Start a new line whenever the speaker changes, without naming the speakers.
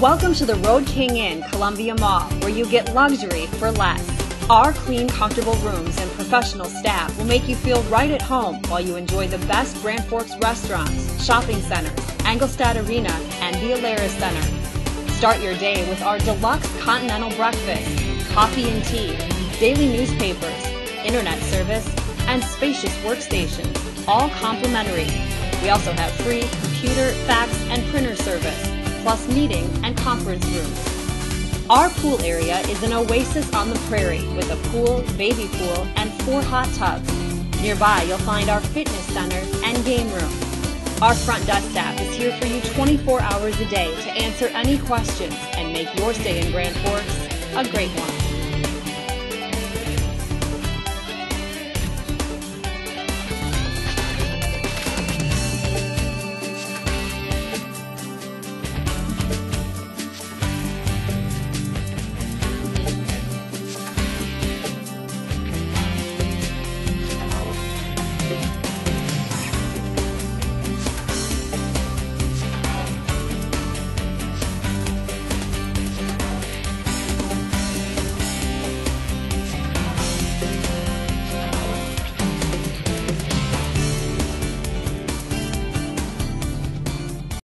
Welcome to the Road King Inn, Columbia Mall, where you get luxury for less. Our clean, comfortable rooms and professional staff will make you feel right at home while you enjoy the best Grand Forks restaurants, shopping centers, Engelstad Arena, and the Alerus Center. Start your day with our deluxe continental breakfast, coffee and tea, daily newspapers, internet service, and spacious workstations, all complimentary. We also have free computer, fax, and printer service, plus meeting and conference rooms. Our pool area is an oasis on the prairie with a pool, baby pool, and four hot tubs. Nearby, you'll find our fitness center and game room. Our front desk staff is here for you 24 hours a day to answer any questions and make your stay in Grand Forks a great one.